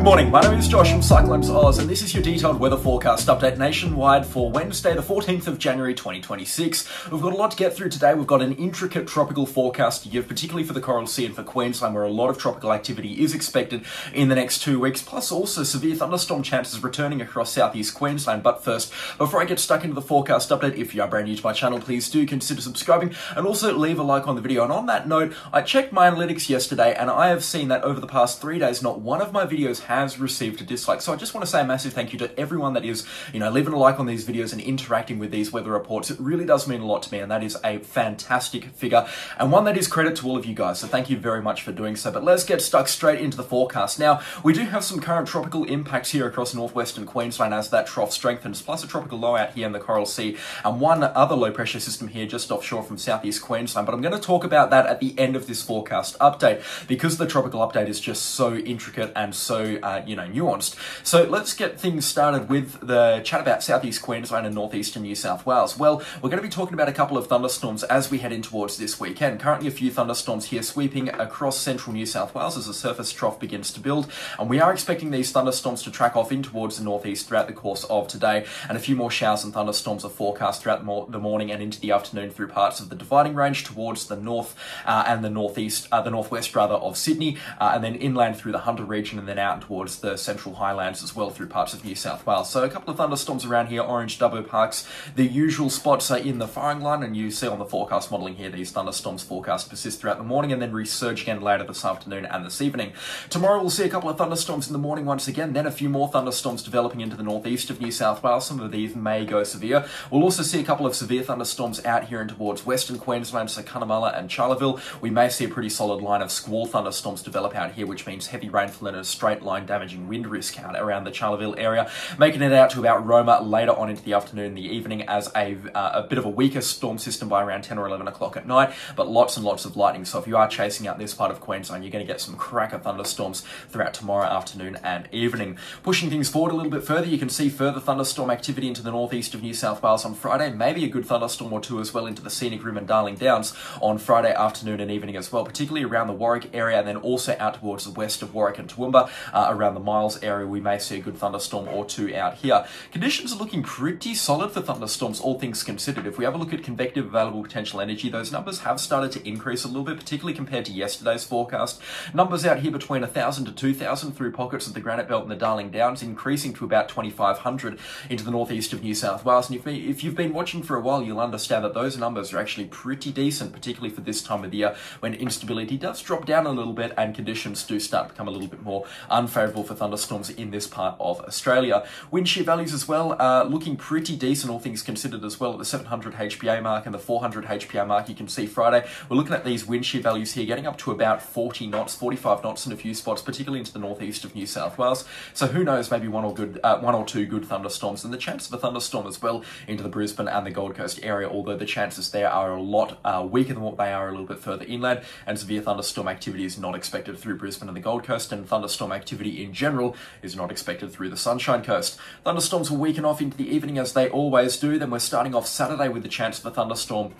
Good morning, my name is Josh from Cyclones Oz, and this is your detailed weather forecast update nationwide for Wednesday, the 14th of January 2026. We've got a lot to get through today. We've got an intricate tropical forecast to give, particularly for the Coral Sea and for Queensland, where a lot of tropical activity is expected in the next two weeks, plus also severe thunderstorm chances returning across southeast Queensland. But first, before I get stuck into the forecast update, if you are brand new to my channel, please do consider subscribing and also leave a like on the video. And on that note, I checked my analytics yesterday, and I have seen that over the past three days, not one of my videos has received a dislike. So I just want to say a massive thank you to everyone that is, you know, leaving a like on these videos and interacting with these weather reports. It really does mean a lot to me, and that is a fantastic figure and one that is credit to all of you guys. So thank you very much for doing so. But let's get stuck straight into the forecast. Now, we do have some current tropical impacts here across northwestern Queensland as that trough strengthens, plus a tropical low out here in the Coral Sea, and one other low pressure system here just offshore from southeast Queensland. But I'm going to talk about that at the end of this forecast update because the tropical update is just so intricate and so, uh, you know, nuanced. So let's get things started with the chat about southeast Queensland and northeastern New South Wales. Well, we're going to be talking about a couple of thunderstorms as we head in towards this weekend. Currently, a few thunderstorms here sweeping across central New South Wales as the surface trough begins to build, and we are expecting these thunderstorms to track off in towards the northeast throughout the course of today. And a few more showers and thunderstorms are forecast throughout the morning and into the afternoon through parts of the dividing range towards the north uh, and the northeast, uh, the northwest rather of Sydney, uh, and then inland through the Hunter region and then out towards the central highlands as well through parts of New South Wales. So a couple of thunderstorms around here, Orange Dubbo Parkes. The usual spots are in the firing line, and you see on the forecast modelling here these thunderstorms forecast persist throughout the morning and then resurge again later this afternoon and this evening. Tomorrow we'll see a couple of thunderstorms in the morning once again, then a few more thunderstorms developing into the northeast of New South Wales. Some of these may go severe. We'll also see a couple of severe thunderstorms out here and towards western Queensland, so Cunnamulla and Charleville. We may see a pretty solid line of squall thunderstorms develop out here, which means heavy rainfall in a straight line damaging wind risk out around the Charleville area, making it out to about Roma later on into the afternoon the evening as a, uh, a bit of a weaker storm system by around 10 or 11 o'clock at night, but lots and lots of lightning. So if you are chasing out this part of Queensland, you're going to get some cracker thunderstorms throughout tomorrow afternoon and evening. Pushing things forward a little bit further, you can see further thunderstorm activity into the northeast of New South Wales on Friday, maybe a good thunderstorm or two as well into the scenic rim and Darling Downs on Friday afternoon and evening as well, particularly around the Warwick area and then also out towards the west of Warwick and Toowoomba, uh, around the Miles area, we may see a good thunderstorm or two out here. Conditions are looking pretty solid for thunderstorms, all things considered. If we have a look at convective available potential energy, those numbers have started to increase a little bit, particularly compared to yesterday's forecast. Numbers out here between 1,000 to 2,000 through pockets of the Granite Belt and the Darling Downs, increasing to about 2,500 into the northeast of New South Wales. And if, you've been watching for a while, you'll understand that those numbers are actually pretty decent, particularly for this time of the year when instability does drop down a little bit and conditions do start to become a little bit more unfavourable for thunderstorms in this part of Australia. Wind shear values as well uh, looking pretty decent, all things considered as well, at the 700 HPA mark and the 400 HPA mark. You can see Friday, we're looking at these wind shear values here, getting up to about 40 knots, 45 knots in a few spots, particularly into the northeast of New South Wales. So who knows, maybe one or good, uh, one or two good thunderstorms, and the chance of a thunderstorm as well into the Brisbane and the Gold Coast area. Although the chances there are a lot uh, weaker than what they are a little bit further inland, and severe thunderstorm activity is not expected through Brisbane and the Gold Coast, and thunderstorm activity in general is not expected through the Sunshine Coast. Thunderstorms will weaken off into the evening as they always do. Then we're starting off Saturday with the chance of a thunderstorm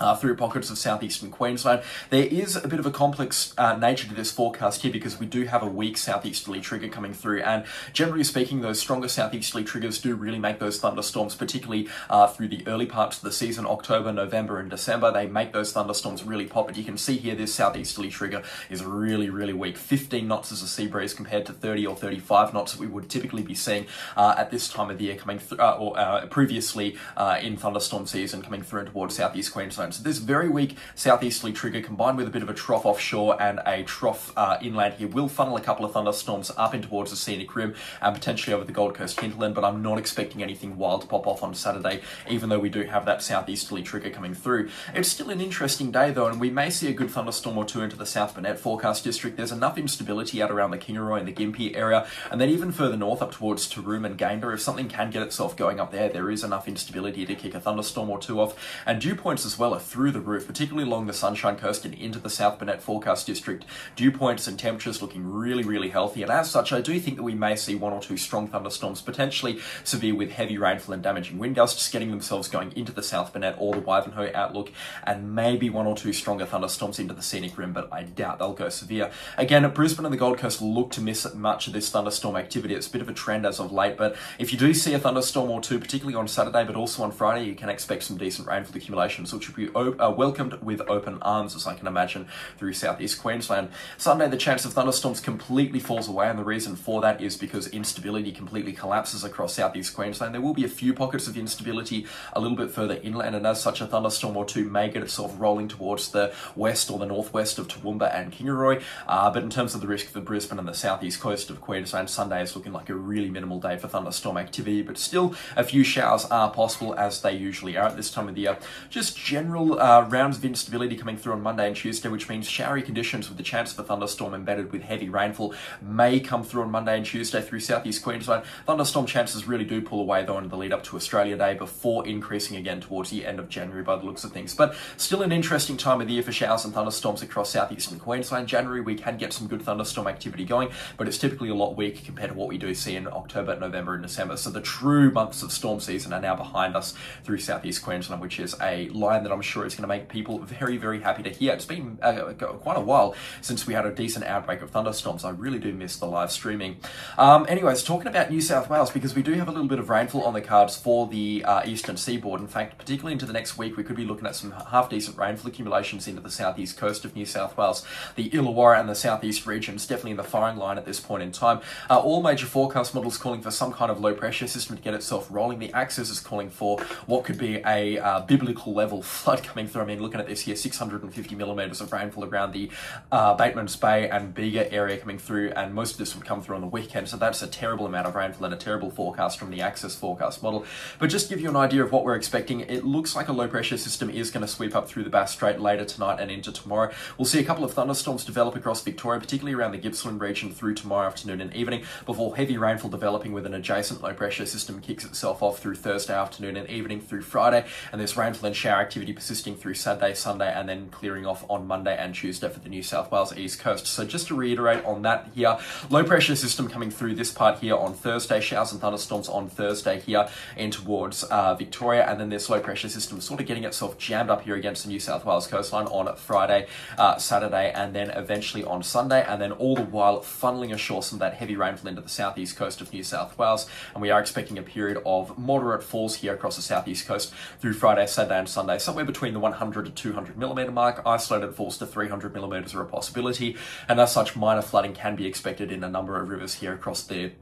uh, through pockets of southeastern Queensland. There is a bit of a complex uh, nature to this forecast here because we do have a weak southeasterly trigger coming through, and generally speaking, those stronger southeasterly triggers do really make those thunderstorms, particularly uh, through the early parts of the season, October, November, and December. They make those thunderstorms really pop. But you can see here, this southeasterly trigger is really, really weak. 15 knots as a sea breeze compared to 30 or 35 knots that we would typically be seeing uh, at this time of the year, coming through, uh, or uh, previously in thunderstorm season, coming through towards southeast Queensland. So this very weak southeasterly trigger combined with a bit of a trough offshore and a trough uh, inland here will funnel a couple of thunderstorms up in towards the scenic rim and potentially over the Gold Coast hinterland, but I'm not expecting anything wild to pop off on Saturday, even though we do have that southeasterly trigger coming through. It's still an interesting day though, and we may see a good thunderstorm or two into the South Burnett forecast district. There's enough instability out around the Kingaroy and the Gympie area, and then even further north up towards Taroom and Gayndah, if something can get itself going up there, there is enough instability to kick a thunderstorm or two off. And dew points as well through the roof, particularly along the Sunshine Coast and into the South Burnett forecast district. Dew points and temperatures looking really, really healthy. And as such, I do think that we may see one or two strong thunderstorms, potentially severe with heavy rainfall and damaging wind gusts, getting themselves going into the South Burnett or the Wivenhoe outlook, and maybe one or two stronger thunderstorms into the scenic rim, but I doubt they'll go severe. Again, Brisbane and the Gold Coast look to miss much of this thunderstorm activity. It's a bit of a trend as of late, but if you do see a thunderstorm or two, particularly on Saturday, but also on Friday, you can expect some decent rainfall accumulations, which will be uh, welcomed with open arms, as I can imagine, through southeast Queensland. Sunday, the chance of thunderstorms completely falls away, and the reason for that is because instability completely collapses across southeast Queensland. There will be a few pockets of instability a little bit further inland, and as such, a thunderstorm or two may get itself rolling towards the west or the northwest of Toowoomba and Kingaroy. Uh, but in terms of the risk for Brisbane and the southeast coast of Queensland, Sunday is looking like a really minimal day for thunderstorm activity, but still a few showers are possible as they usually are at this time of the year. Just general uh, rounds of instability coming through on Monday and Tuesday, which means showery conditions with the chance a thunderstorm embedded with heavy rainfall may come through on Monday and Tuesday through southeast Queensland. Thunderstorm chances really do pull away though in the lead up to Australia Day before increasing again towards the end of January by the looks of things. But still an interesting time of the year for showers and thunderstorms across southeastern Queensland. January we can get some good thunderstorm activity going, but it's typically a lot weaker compared to what we do see in October, November, and December. So the true months of storm season are now behind us through southeast Queensland, which is a line that I'm sure it's going to make people very, very happy to hear. It's been uh, quite a while since we had a decent outbreak of thunderstorms. I really do miss the live streaming. Um, anyways, talking about New South Wales, because we do have a little bit of rainfall on the cards for the uh, eastern seaboard. In fact, particularly into the next week, we could be looking at some half decent rainfall accumulations into the southeast coast of New South Wales. The Illawarra and the southeast regions definitely in the firing line at this point in time. Uh, all major forecast models calling for some kind of low pressure system to get itself rolling. The ACCESS is calling for what could be a uh, biblical level flood coming through. I mean, looking at this here, 650 millimeters of rainfall around the uh, Batemans Bay and Bega area coming through, and most of this would come through on the weekend. So that's a terrible amount of rainfall and a terrible forecast from the ACCESS forecast model. But just give you an idea of what we're expecting, it looks like a low pressure system is going to sweep up through the Bass Strait later tonight and into tomorrow. We'll see a couple of thunderstorms develop across Victoria, particularly around the Gippsland region through tomorrow afternoon and evening, before heavy rainfall developing with an adjacent low pressure system kicks itself off through Thursday afternoon and evening through Friday, and this rainfall and shower activity persisting through Saturday, Sunday, and then clearing off on Monday and Tuesday for the New South Wales East Coast. So just to reiterate on that here, low pressure system coming through this part here on Thursday, showers and thunderstorms on Thursday here in towards uh, Victoria, and then this low pressure system sort of getting itself jammed up here against the New South Wales coastline on Friday, uh, Saturday, and then eventually on Sunday, and then all the while funneling ashore some of that heavy rainfall into the southeast coast of New South Wales, and we are expecting a period of moderate falls here across the southeast coast through Friday, Saturday, and Sunday, somewhere between the 100 to 200 millimeter mark. Isolated falls to 300 millimeters are a possibility, and as such, minor flooding can be expected in a number of rivers here across the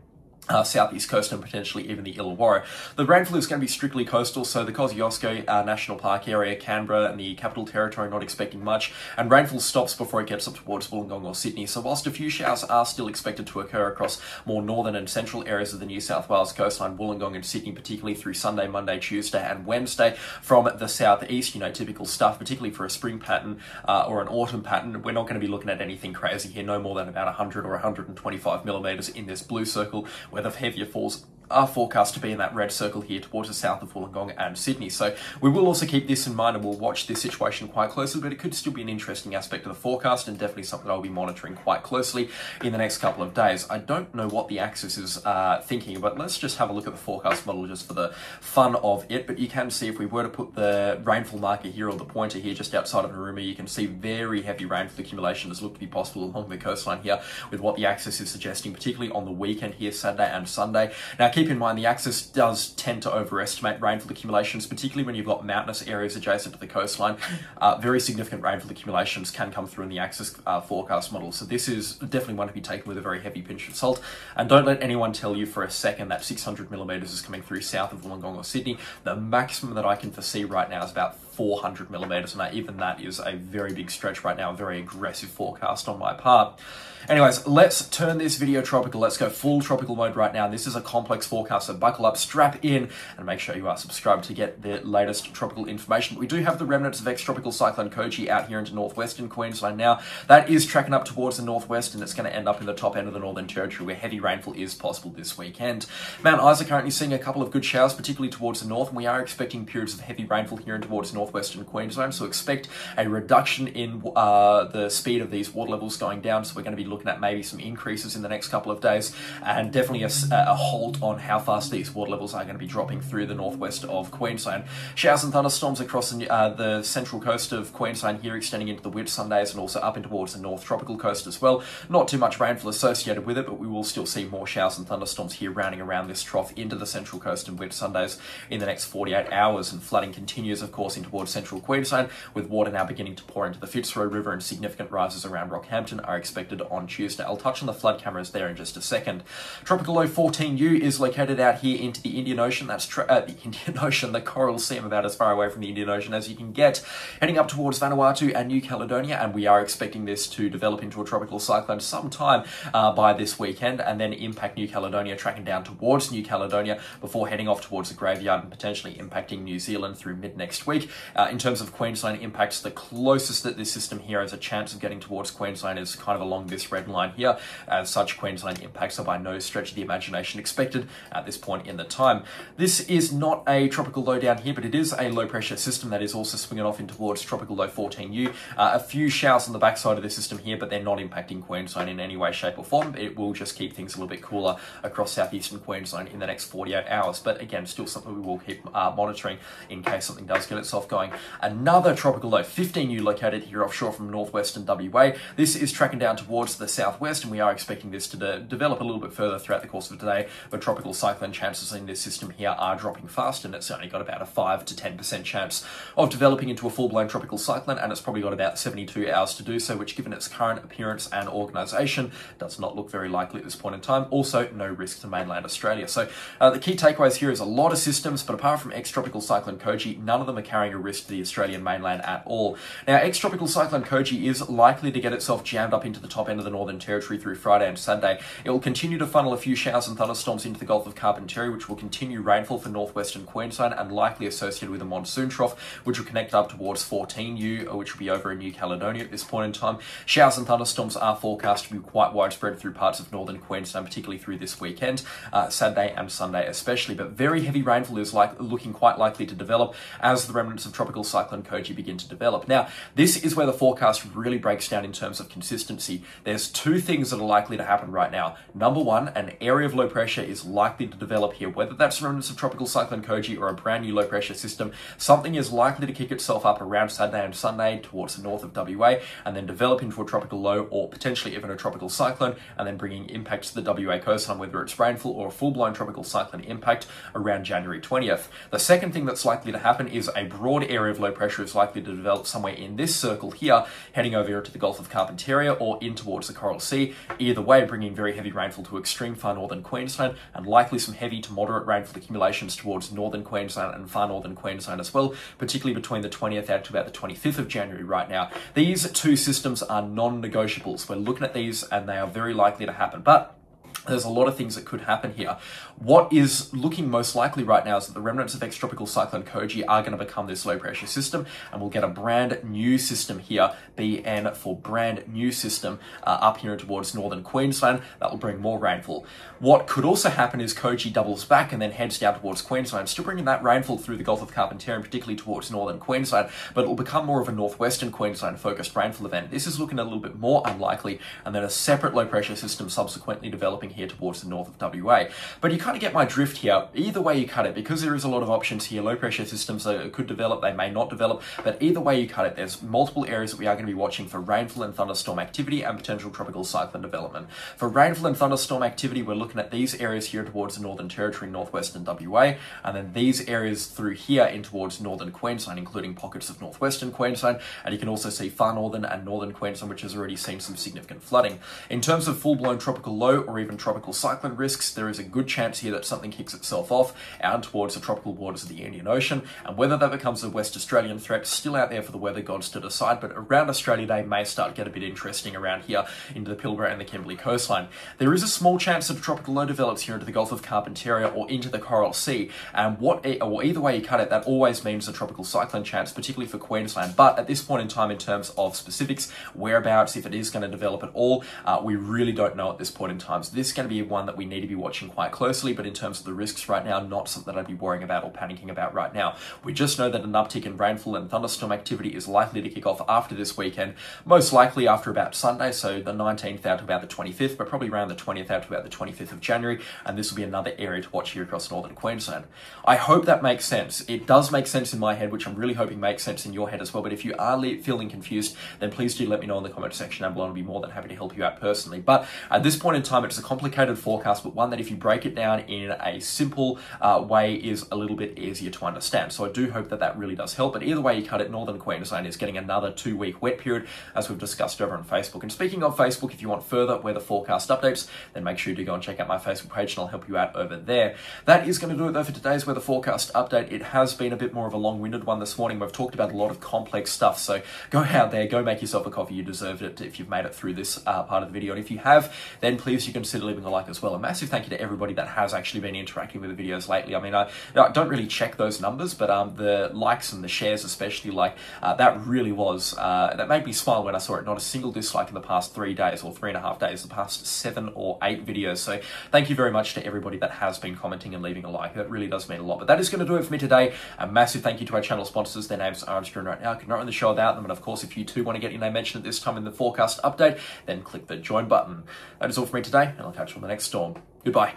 uh, southeast coast and potentially even the Illawarra. The rainfall is going to be strictly coastal, so the Kosciuszko uh, National Park area, Canberra, and the Capital Territory not expecting much, and rainfall stops before it gets up towards Wollongong or Sydney. So whilst a few showers are still expected to occur across more northern and central areas of the New South Wales coastline, Wollongong and Sydney, particularly through Sunday, Monday, Tuesday, and Wednesday, from the southeast, you know, typical stuff, particularly for a spring pattern uh, or an autumn pattern, we're not going to be looking at anything crazy here, no more than about 100 or 125 millimeters in this blue circle where the heavier falls are forecast to be in that red circle here towards the south of Wollongong and Sydney. So we will also keep this in mind and we'll watch this situation quite closely, but it could still be an interesting aspect of the forecast and definitely something I'll be monitoring quite closely in the next couple of days. I don't know what the ACCESS is uh, thinking, but let's just have a look at the forecast model just for the fun of it. But you can see if we were to put the rainfall marker here or the pointer here just outside of Narooma, you can see very heavy rainfall accumulation does look to be possible along the coastline here with what the ACCESS is suggesting, particularly on the weekend here, Saturday and Sunday. Now keep in mind the ACCESS does tend to overestimate rainfall accumulations, particularly when you've got mountainous areas adjacent to the coastline. Uh, very significant rainfall accumulations can come through in the ACCESS uh, forecast model. So this is definitely one to be taken with a very heavy pinch of salt. And don't let anyone tell you for a second that 600 millimeters is coming through south of Wollongong or Sydney. The maximum that I can foresee right now is about 400 millimeters, and even that is a very big stretch right now, a very aggressive forecast on my part. Anyways, let's turn this video tropical. Let's go full tropical mode right now. This is a complex forecast, so buckle up, strap in, and make sure you are subscribed to get the latest tropical information. We do have the remnants of ex-tropical cyclone Koji out here into northwestern Queensland now. That is tracking up towards the northwest, and it's going to end up in the top end of the Northern Territory, where heavy rainfall is possible this weekend. Mount Isa currently seeing a couple of good showers, particularly towards the north, and we are expecting periods of heavy rainfall here and towards north northwestern Queensland. So expect a reduction in uh, the speed of these water levels going down. So we're going to be looking at maybe some increases in the next couple of days and definitely a, a halt on how fast these water levels are going to be dropping through the northwest of Queensland. Showers and thunderstorms across the, uh, the central coast of Queensland here extending into the Whitsundays and also up into towards the north tropical coast as well. Not too much rainfall associated with it, but we will still see more showers and thunderstorms here rounding around this trough into the central coast and Whitsundays in the next 48 hours. And flooding continues, of course, in towards central Queensland, with water now beginning to pour into the Fitzroy River and significant rises around Rockhampton are expected on Tuesday. I'll touch on the flood cameras there in just a second. Tropical low 14U is located out here into the Indian Ocean. That's uh, the Indian Ocean, the Coral Sea. I'm about as far away from the Indian Ocean as you can get. Heading up towards Vanuatu and New Caledonia, and we are expecting this to develop into a tropical cyclone sometime uh, by this weekend and then impact New Caledonia, tracking down towards New Caledonia before heading off towards the graveyard and potentially impacting New Zealand through mid next week. Uh, in terms of Queensland impacts, the closest that this system here has a chance of getting towards Queensland is kind of along this red line here. As such, Queensland impacts are by no stretch of the imagination expected at this point in the time. This is not a tropical low down here, but it is a low pressure system that is also swinging off in towards tropical low 14U. Uh, a few showers on the backside of the system here, but they're not impacting Queensland in any way, shape, or form. It will just keep things a little bit cooler across southeastern Queensland in the next 48 hours. But again, still something we will keep uh, monitoring in case something does get itself going. Another tropical low, 15U located here offshore from northwestern WA. This is tracking down towards the southwest, and we are expecting this to de develop a little bit further throughout the course of today. But tropical cyclone chances in this system here are dropping fast, and it's only got about a 5 to 10% chance of developing into a full blown tropical cyclone, and it's probably got about 72 hours to do so, which, given its current appearance and organisation, does not look very likely at this point in time. Also, no risk to mainland Australia. So, uh, the key takeaways here is a lot of systems, but apart from ex tropical cyclone Koji, none of them are carrying a risk the Australian mainland at all. Now, ex tropical cyclone Koji is likely to get itself jammed up into the top end of the Northern Territory through Friday and Saturday. It will continue to funnel a few showers and thunderstorms into the Gulf of Carpentaria, which will continue rainfall for northwestern Queensland and likely associated with a monsoon trough, which will connect up towards 14U, which will be over in New Caledonia at this point in time. Showers and thunderstorms are forecast to be quite widespread through parts of northern Queensland, particularly through this weekend, uh, Saturday and Sunday especially. But very heavy rainfall is like looking quite likely to develop as the remnants of tropical cyclone Koji begin to develop. Now, this is where the forecast really breaks down in terms of consistency. There's two things that are likely to happen right now. Number one, an area of low pressure is likely to develop here, whether that's remnants of tropical cyclone Koji or a brand new low pressure system. Something is likely to kick itself up around Saturday and Sunday towards the north of WA and then develop into a tropical low or potentially even a tropical cyclone and then bringing impacts to the WA coastline, whether it's rainfall or a full blown tropical cyclone impact around January 20th. The second thing that's likely to happen is a broad area of low pressure is likely to develop somewhere in this circle here, heading over into the Gulf of Carpentaria or in towards the Coral Sea. Either way, bringing very heavy rainfall to extreme far northern Queensland and likely some heavy to moderate rainfall accumulations towards northern Queensland and far northern Queensland as well, particularly between the 20th out to about the 25th of January right now. These two systems are non-negotiables. We're looking at these and they are very likely to happen. But there's a lot of things that could happen here. What is looking most likely right now is that the remnants of ex-tropical cyclone Koji are going to become this low pressure system, and we'll get a brand new system here, BN for brand new system, uh, up here towards northern Queensland. That will bring more rainfall. What could also happen is Koji doubles back and then heads down towards Queensland, still bringing that rainfall through the Gulf of Carpentaria, particularly towards northern Queensland, but it will become more of a northwestern Queensland focused rainfall event. This is looking a little bit more unlikely, and then a separate low pressure system subsequently developing here towards the north of WA. But you kind of get my drift here. Either way you cut it, because there is a lot of options here, low pressure systems that could develop, they may not develop, but either way you cut it, there's multiple areas that we are going to be watching for rainfall and thunderstorm activity and potential tropical cyclone development. For rainfall and thunderstorm activity, we're looking at these areas here towards the Northern Territory, Northwestern WA, and then these areas through here in towards Northern Queensland, including pockets of Northwestern Queensland, and you can also see far Northern and Northern Queensland, which has already seen some significant flooding. In terms of full-blown tropical low or even tropical cyclone risks, there is a good chance here that something kicks itself off out towards the tropical waters of the Indian Ocean, and whether that becomes a West Australian threat, still out there for the weather gods to decide, but around Australia Day may start to get a bit interesting around here into the Pilbara and the Kimberley coastline. There is a small chance that a tropical low develops here into the Gulf of Carpentaria or into the Coral Sea, and what, or either way you cut it, that always means a tropical cyclone chance, particularly for Queensland, but at this point in time in terms of specifics, whereabouts, if it is going to develop at all, uh, we really don't know at this point in time. So this going to be one that we need to be watching quite closely, but in terms of the risks right now, not something that I'd be worrying about or panicking about right now. We just know that an uptick in rainfall and thunderstorm activity is likely to kick off after this weekend, most likely after about Sunday, so the 19th out to about the 25th, but probably around the 20th out to about the 25th of January, and this will be another area to watch here across northern Queensland. I hope that makes sense. It does make sense in my head, which I'm really hoping makes sense in your head as well, but if you are feeling confused, then please do let me know in the comment section down below, and I'll be more than happy to help you out personally. But at this point in time, it's a complicated forecast, but one that if you break it down in a simple uh, way is a little bit easier to understand. So I do hope that that really does help. But either way you cut it, Northern Queensland is getting another two week wet period, as we've discussed over on Facebook. And speaking of Facebook, if you want further weather forecast updates, then make sure you do go and check out my Facebook page and I'll help you out over there. That is going to do it though for today's weather forecast update. It has been a bit more of a long winded one this morning. We've talked about a lot of complex stuff. So go out there, go make yourself a coffee. You deserved it if you've made it through this uh, part of the video. And if you have, then please you consider leaving a like as well. A massive thank you to everybody that has actually been interacting with the videos lately. I mean, I, I don't really check those numbers, but um, the likes and the shares, especially, like uh, that really was uh, that made me smile when I saw it. Not a single dislike in the past three days or three and a half days, the past seven or eight videos. So thank you very much to everybody that has been commenting and leaving a like. That really does mean a lot. But that is going to do it for me today. A massive thank you to our channel sponsors. Their names are on screen right now. I could not run the show without them. And of course, if you too want to get your name mentioned at this time in the forecast update, then click the join button. That is all for me today, catch on the next storm. Goodbye.